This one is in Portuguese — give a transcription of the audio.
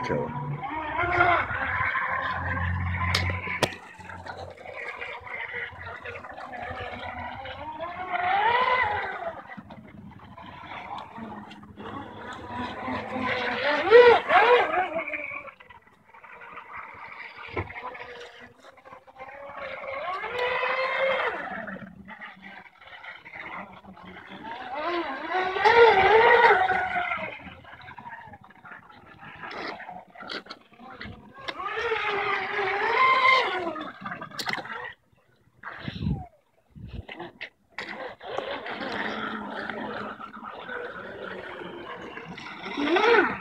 Michel. Yeah.